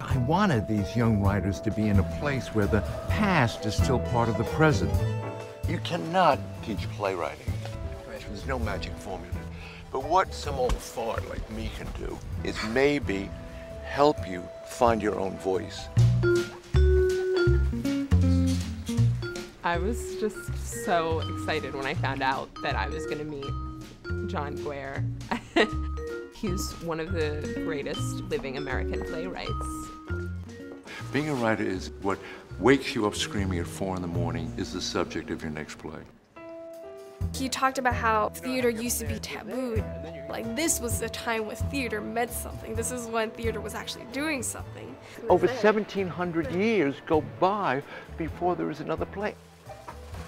I wanted these young writers to be in a place where the past is still part of the present. You cannot teach playwriting. There's no magic formula. But what some old fart like me can do is maybe help you find your own voice. I was just so excited when I found out that I was going to meet John Guare. He's one of the greatest living American playwrights. Being a writer is what wakes you up screaming at four in the morning is the subject of your next play. He talked about how theater used to be tabooed. Like this was the time when theater meant something. This is when theater was actually doing something. Over 1700 years go by before there is another play.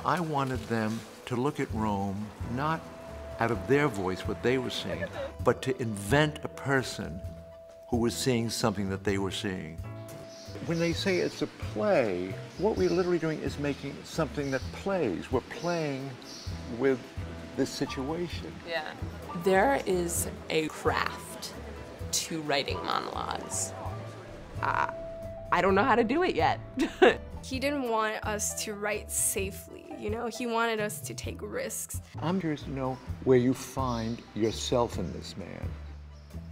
I wanted them to look at Rome not out of their voice, what they were seeing, but to invent a person who was seeing something that they were seeing. When they say it's a play, what we're literally doing is making something that plays. We're playing with this situation. Yeah. There is a craft to writing monologues. Uh, I don't know how to do it yet. he didn't want us to write safely, you know? He wanted us to take risks. I'm curious to know where you find yourself in this man.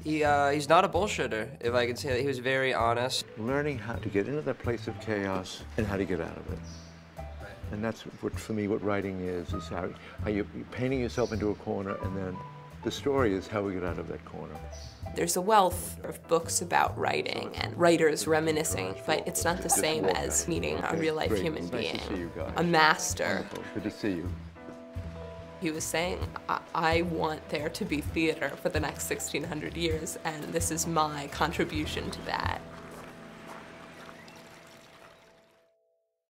He, uh, he's not a bullshitter, if I can say that. He was very honest. Learning how to get into that place of chaos and how to get out of it. And that's what, for me, what writing is, is how, how you're painting yourself into a corner and then the story is how we get out of that corner. There's a wealth of books about writing and writers reminiscing, but it's not the same as meeting a real life human being, a master. Good to see you. He was saying, I, I want there to be theater for the next 1600 years, and this is my contribution to that.